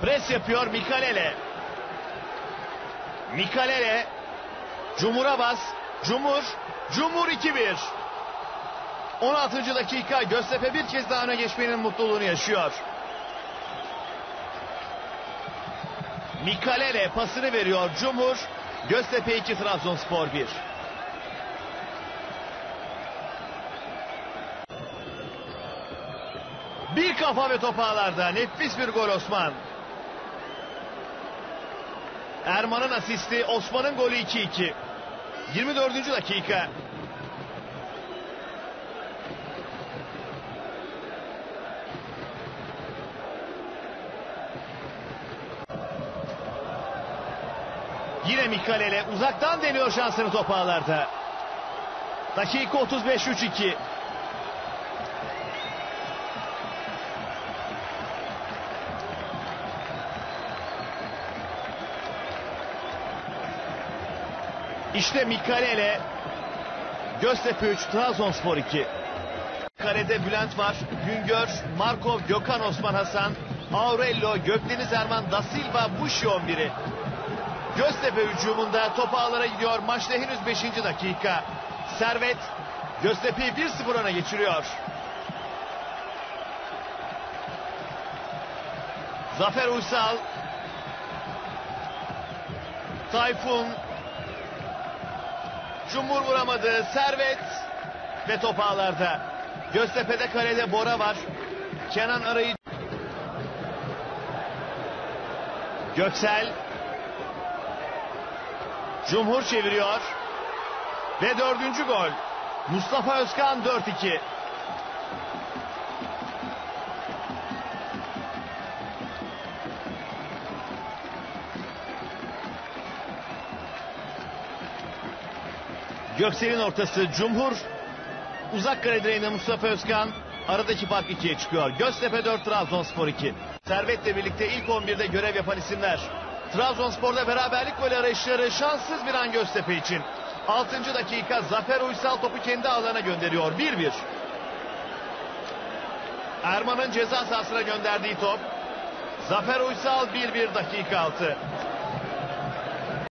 Pres yapıyor Mikalele. Mikalele. Cumhur'a bas. Cumhur. Cumhur 2-1. 16. dakika Göztepe bir kez daha öne geçmenin mutluluğunu yaşıyor. Mikalele pasını veriyor Cumhur. Göztepe 2 Trabzonspor 1. Bir kafa ve top ağlarda. Nefis bir gol Osman. Erman'ın asisti, Osman'ın golü 2-2. 24. dakika. Yine Mikalele uzaktan deniyor şansını top ağlarda. Dakika 35 İşte Mikalele Göztepe 3 Trabzonspor 2. Kalede Bülent var. Güngör, Markov, Gökhan Osman Hasan, Aurello, Gökdeniz Erman, Da Silva, Buşi 11'i. Göztepe hücumunda top ağlara gidiyor. Maçta henüz 5. dakika. Servet Göztepe'yi 1-0 öne geçiriyor. Zafer Uysal Tayfun Cumhur vuramadı. Servet ve top ağlarda. Göztepe'de kalede Bora var. Kenan Arayı Göksel Cumhur çeviriyor. Ve dördüncü gol. Mustafa Özkan 4-2. Göksel'in ortası Cumhur. Uzak kale direğinde Mustafa Özkan. Aradaki fark ikiye çıkıyor. Göztepe 4, Trabzonspor 2. Servet'le birlikte ilk 11'de görev yapan isimler. Trabzonspor'da beraberlik gol arayışları şanssız bir an Göztepe için. 6. dakika Zafer Uysal topu kendi alana gönderiyor. 1-1. Erman'ın ceza sahasına gönderdiği top. Zafer Uysal 1-1 dakika 6.